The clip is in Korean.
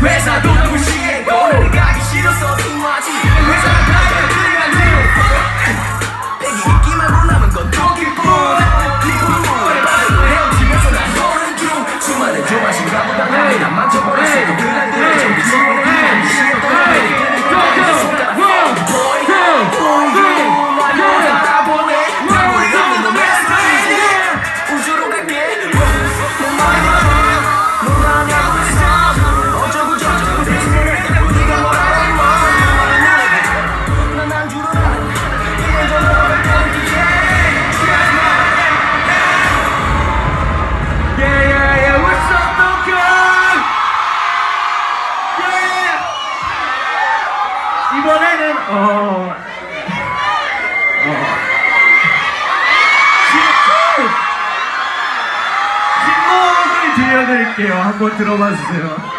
회사 돈을 무시해. 너를 가기 싫어서 수하지. 어... 어... 드려드릴게요. 한번 들어봐 주세요.